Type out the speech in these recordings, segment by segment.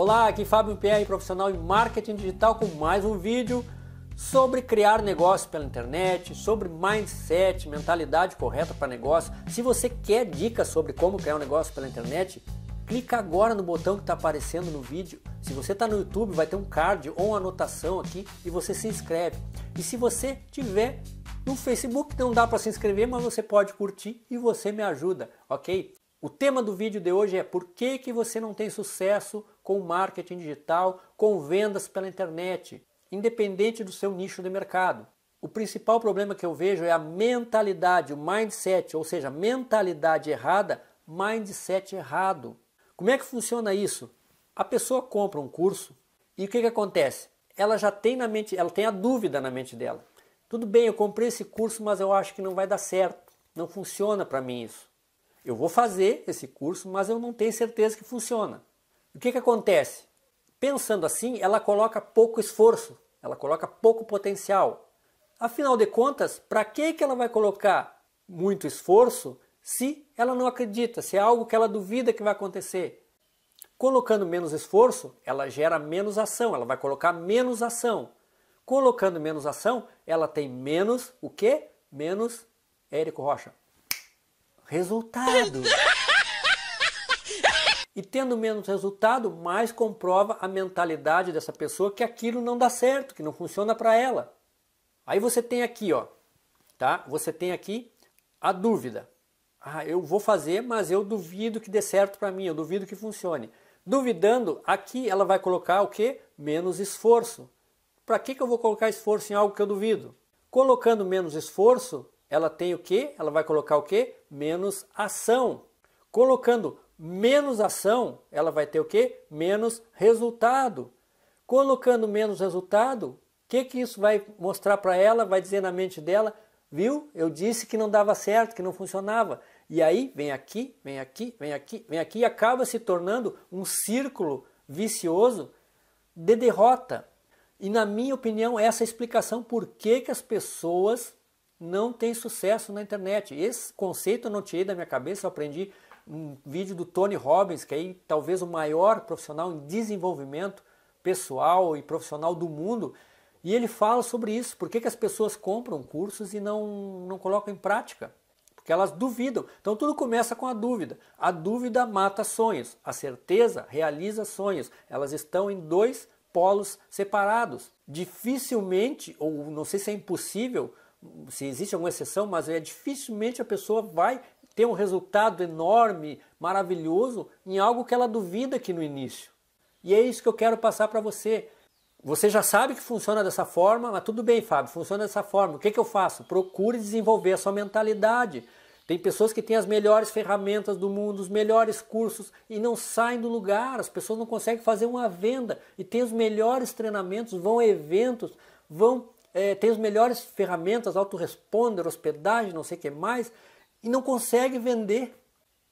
Olá, aqui Fábio PR, profissional em marketing digital com mais um vídeo sobre criar negócio pela internet, sobre mindset, mentalidade correta para negócio. Se você quer dicas sobre como criar um negócio pela internet, clica agora no botão que está aparecendo no vídeo. Se você está no YouTube, vai ter um card ou uma anotação aqui e você se inscreve. E se você tiver no Facebook, não dá para se inscrever, mas você pode curtir e você me ajuda, ok? O tema do vídeo de hoje é por que, que você não tem sucesso com marketing digital, com vendas pela internet, independente do seu nicho de mercado. O principal problema que eu vejo é a mentalidade, o mindset, ou seja, mentalidade errada, mindset errado. Como é que funciona isso? A pessoa compra um curso e o que, que acontece? Ela já tem na mente, ela tem a dúvida na mente dela. Tudo bem, eu comprei esse curso, mas eu acho que não vai dar certo. Não funciona para mim isso. Eu vou fazer esse curso, mas eu não tenho certeza que funciona. O que, que acontece? Pensando assim, ela coloca pouco esforço, ela coloca pouco potencial. Afinal de contas, para que, que ela vai colocar muito esforço se ela não acredita, se é algo que ela duvida que vai acontecer? Colocando menos esforço, ela gera menos ação, ela vai colocar menos ação. Colocando menos ação, ela tem menos o quê? Menos Érico Rocha resultado. E tendo menos resultado, mais comprova a mentalidade dessa pessoa que aquilo não dá certo, que não funciona para ela. Aí você tem aqui, ó, tá? Você tem aqui a dúvida. Ah, eu vou fazer, mas eu duvido que dê certo para mim, eu duvido que funcione. Duvidando, aqui ela vai colocar o que? Menos esforço. Para que, que eu vou colocar esforço em algo que eu duvido? Colocando menos esforço, ela tem o que? Ela vai colocar o que? Menos ação. Colocando menos ação, ela vai ter o que? Menos resultado. Colocando menos resultado, o que, que isso vai mostrar para ela? Vai dizer na mente dela, viu? Eu disse que não dava certo, que não funcionava. E aí vem aqui, vem aqui, vem aqui, vem aqui e acaba se tornando um círculo vicioso de derrota. E na minha opinião, essa é a explicação por que, que as pessoas não tem sucesso na internet. Esse conceito eu não tirei da minha cabeça, eu aprendi um vídeo do Tony Robbins, que é talvez o maior profissional em desenvolvimento pessoal e profissional do mundo, e ele fala sobre isso, por que, que as pessoas compram cursos e não, não colocam em prática? Porque elas duvidam. Então tudo começa com a dúvida. A dúvida mata sonhos, a certeza realiza sonhos. Elas estão em dois polos separados. Dificilmente, ou não sei se é impossível, se existe alguma exceção, mas é dificilmente a pessoa vai ter um resultado enorme, maravilhoso em algo que ela duvida aqui no início. E é isso que eu quero passar para você. Você já sabe que funciona dessa forma, mas tudo bem, Fábio, funciona dessa forma. O que, que eu faço? Procure desenvolver a sua mentalidade. Tem pessoas que têm as melhores ferramentas do mundo, os melhores cursos e não saem do lugar. As pessoas não conseguem fazer uma venda e têm os melhores treinamentos, vão a eventos, vão é, tem as melhores ferramentas, autoresponder, hospedagem, não sei o que mais, e não consegue vender.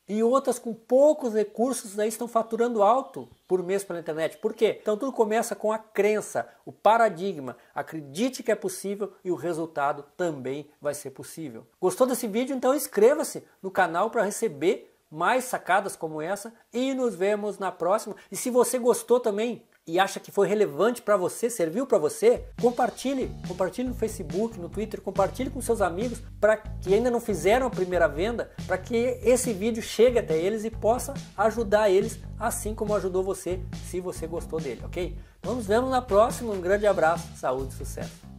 E outras com poucos recursos aí estão faturando alto por mês pela internet. Por quê? Então tudo começa com a crença, o paradigma. Acredite que é possível e o resultado também vai ser possível. Gostou desse vídeo? Então inscreva-se no canal para receber mais sacadas como essa e nos vemos na próxima. E se você gostou também, e acha que foi relevante para você, serviu para você, compartilhe, compartilhe no Facebook, no Twitter, compartilhe com seus amigos para que ainda não fizeram a primeira venda, para que esse vídeo chegue até eles e possa ajudar eles, assim como ajudou você, se você gostou dele, ok? Então nos vemos na próxima, um grande abraço, saúde e sucesso.